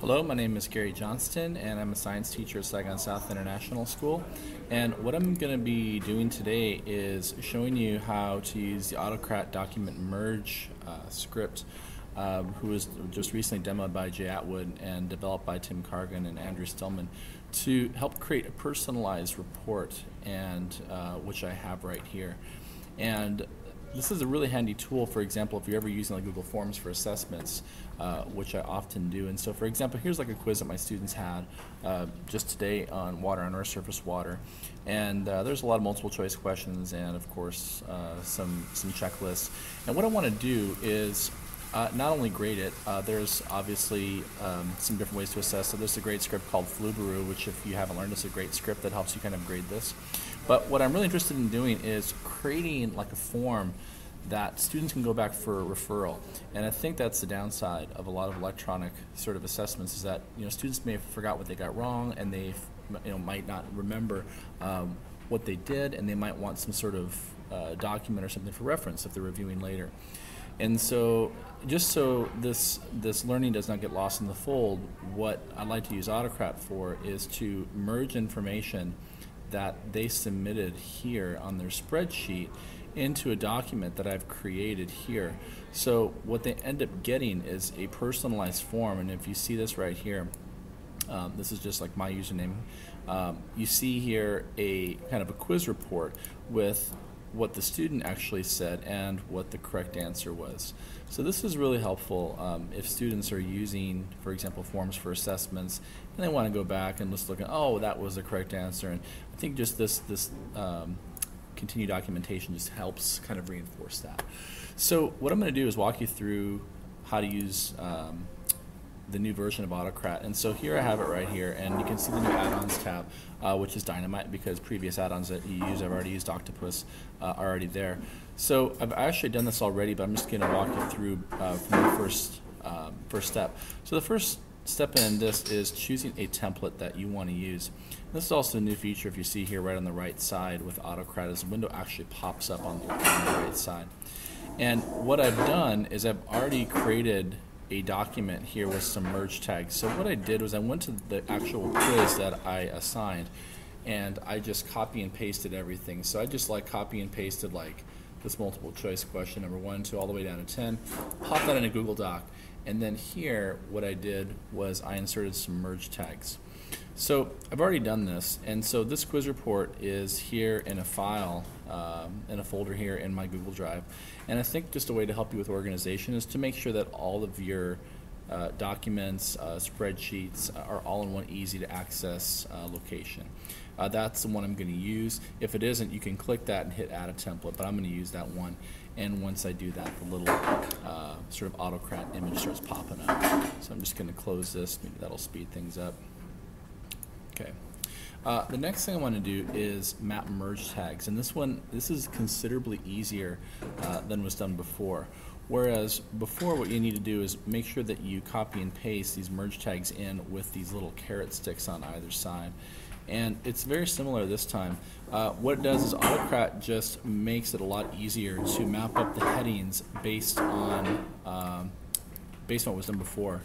Hello, my name is Gary Johnston, and I'm a science teacher at Saigon South International School. And what I'm going to be doing today is showing you how to use the Autocrat document merge uh, script, uh, who was just recently demoed by Jay Atwood and developed by Tim Cargan and Andrew Stillman, to help create a personalized report, and uh, which I have right here. And this is a really handy tool, for example, if you're ever using like Google Forms for assessments, uh, which I often do. And so, for example, here's like a quiz that my students had uh, just today on water, on earth surface water. And uh, there's a lot of multiple choice questions and, of course, uh, some, some checklists. And what I want to do is uh, not only grade it, uh, there's obviously um, some different ways to assess. So there's a great script called Flubaroo, which if you haven't learned, is a great script that helps you kind of grade this. But what I'm really interested in doing is creating like a form that students can go back for a referral. And I think that's the downside of a lot of electronic sort of assessments is that you know students may have forgot what they got wrong and they you know might not remember um, what they did and they might want some sort of uh, document or something for reference if they're reviewing later. And so, just so this this learning does not get lost in the fold, what I'd like to use Autocrat for is to merge information that they submitted here on their spreadsheet into a document that I've created here. So what they end up getting is a personalized form, and if you see this right here, um, this is just like my username. Um, you see here a kind of a quiz report with what the student actually said and what the correct answer was. So this is really helpful um, if students are using, for example, forms for assessments, and they want to go back and just look at, oh, that was the correct answer. And I think just this this um, continued documentation just helps kind of reinforce that. So what I'm going to do is walk you through how to use um, the new version of Autocrat. And so here I have it right here, and you can see the new add-ons tab, uh, which is Dynamite because previous add-ons that you use, I've already used Doctopus, uh, are already there. So I've actually done this already, but I'm just going to walk you through uh, from the first um, first step. So the first step in this is choosing a template that you want to use. This is also a new feature if you see here right on the right side with Autocrat as the window actually pops up on the, on the right side. And what I've done is I've already created a document here with some merge tags. So what I did was I went to the actual quiz that I assigned and I just copy and pasted everything. So I just like copy and pasted like this multiple choice question number one, two, all the way down to 10, pop that in a Google Doc. And then here, what I did was I inserted some merge tags. So I've already done this, and so this quiz report is here in a file, um, in a folder here in my Google Drive. And I think just a way to help you with organization is to make sure that all of your uh, documents, uh, spreadsheets are all in one easy to access uh, location. Uh, that's the one I'm going to use. If it isn't, you can click that and hit add a template, but I'm going to use that one. And once I do that, the little uh, sort of autocrat image starts popping up. So I'm just going to close this. Maybe that'll speed things up. Okay. Uh, the next thing I want to do is map merge tags, and this one, this is considerably easier uh, than was done before. Whereas before, what you need to do is make sure that you copy and paste these merge tags in with these little carrot sticks on either side. And it's very similar this time. Uh, what it does is Autocrat just makes it a lot easier to map up the headings based on um, based on what was done before.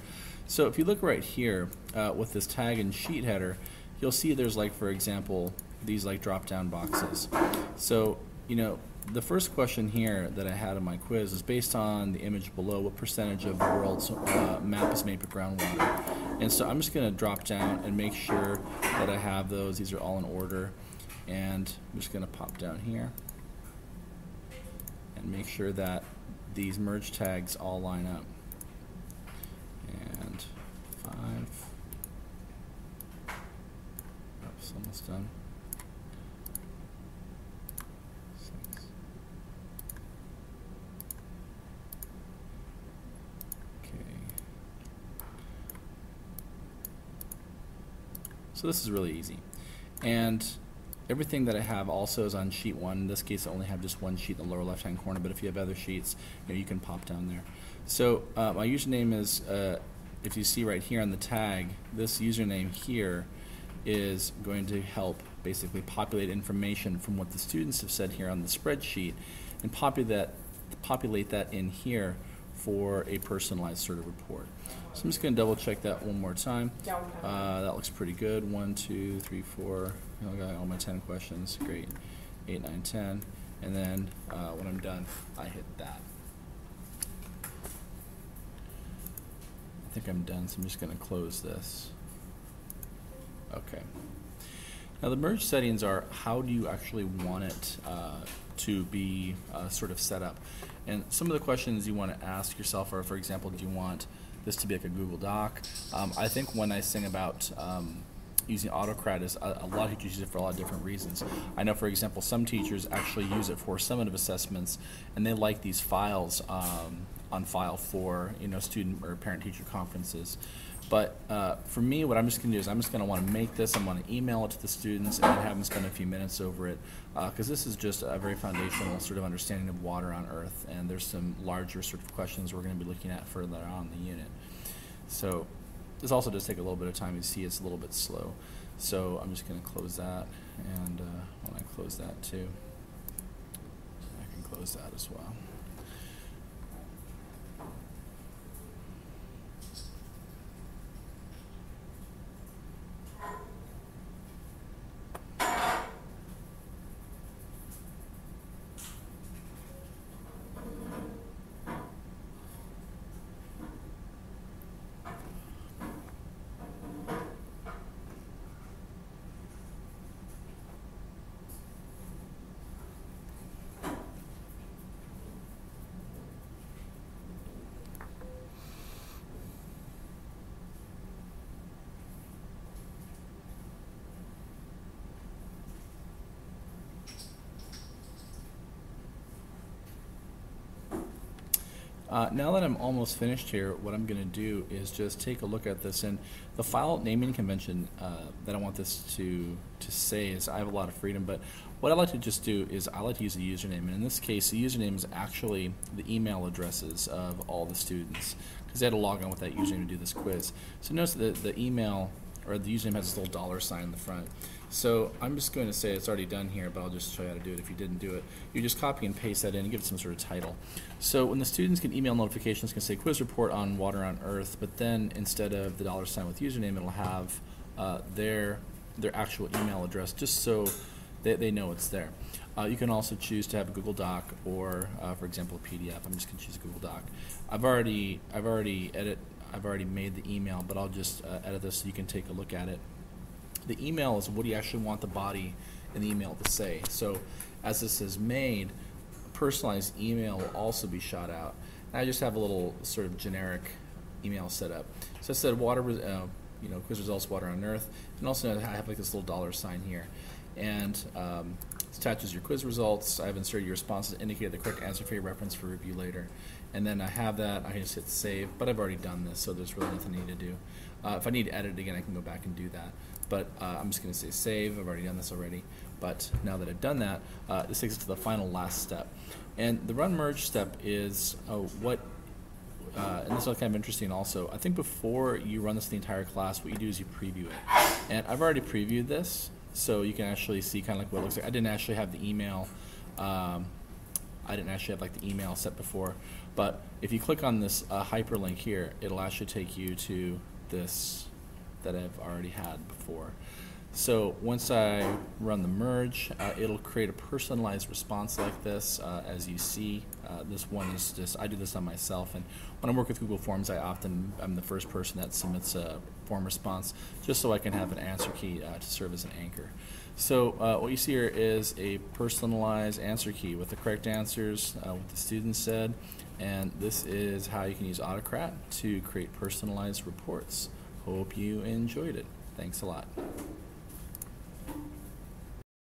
So if you look right here uh, with this tag and sheet header, you'll see there's like, for example, these like drop down boxes. So, you know, the first question here that I had in my quiz is based on the image below, what percentage of the world's uh, map is made with groundwater? And so I'm just going to drop down and make sure that I have those. These are all in order. And I'm just going to pop down here and make sure that these merge tags all line up. And five. Almost done. Okay. So this is really easy. And everything that I have also is on sheet one. In this case, I only have just one sheet in the lower left-hand corner, but if you have other sheets, you, know, you can pop down there. So uh, my username is, uh, if you see right here on the tag, this username here is going to help basically populate information from what the students have said here on the spreadsheet and populate that, populate that in here for a personalized sort of report. So I'm just going to double check that one more time. Yeah, we have. Uh, that looks pretty good. One, two, three, four. I got all my 10 questions. Great. Eight, nine, ten. And then uh, when I'm done, I hit that. I think I'm done, so I'm just going to close this. Okay. Now the merge settings are how do you actually want it uh, to be uh, sort of set up, and some of the questions you want to ask yourself are, for example, do you want this to be like a Google Doc? Um, I think one nice thing about um, using Autocrat is a, a lot of teachers use it for a lot of different reasons. I know, for example, some teachers actually use it for summative assessments, and they like these files um, on file for you know student or parent-teacher conferences. But uh, for me, what I'm just going to do is I'm just going to want to make this. I'm going to email it to the students and have them spend a few minutes over it because uh, this is just a very foundational sort of understanding of water on Earth. And there's some larger sort of questions we're going to be looking at further on in the unit. So this also does take a little bit of time. You see it's a little bit slow. So I'm just going to close that. And uh, when I close that too, I can close that as well. Uh, now that I'm almost finished here, what I'm going to do is just take a look at this. And the file naming convention uh, that I want this to, to say is I have a lot of freedom, but what I like to just do is I like to use a username. And in this case, the username is actually the email addresses of all the students because they had to log on with that username to do this quiz. So notice that the email or the username has this little dollar sign in the front. So I'm just going to say it's already done here, but I'll just show you how to do it if you didn't do it. You just copy and paste that in and give it some sort of title. So when the students get email notifications, can say quiz report on water on Earth, but then instead of the dollar sign with username, it'll have uh, their their actual email address, just so they, they know it's there. Uh, you can also choose to have a Google Doc or, uh, for example, a PDF. I'm just going to choose a Google Doc. I've already I've already edit I've already made the email, but I'll just uh, edit this so you can take a look at it. The email is what do you actually want the body in the email to say. So as this is made, personalized email will also be shot out. And I just have a little sort of generic email set up. So I said water, uh, you know, quiz results, water on Earth, and also I have like this little dollar sign here. And um, attaches your quiz results. I've inserted your responses, indicated the correct answer for your reference for review later. And then I have that, I can just hit save, but I've already done this, so there's really nothing I need to do. Uh, if I need to edit it again, I can go back and do that. But uh, I'm just going to say save. I've already done this already. But now that I've done that, uh, this takes us to the final last step. And the run merge step is uh, what, uh, and this is kind of interesting also. I think before you run this the entire class, what you do is you preview it. And I've already previewed this, so you can actually see kind of like what it looks like. I didn't actually have the email. Um, I didn't actually have like the email set before, but if you click on this uh, hyperlink here, it'll actually take you to this that I've already had before. So once I run the merge, uh, it'll create a personalized response like this. Uh, as you see, uh, this one is just, I do this on myself. And when I work with Google Forms, I often, I'm the first person that submits a form response just so I can have an answer key uh, to serve as an anchor. So uh, what you see here is a personalized answer key with the correct answers, uh, what the student said, and this is how you can use Autocrat to create personalized reports. Hope you enjoyed it. Thanks a lot.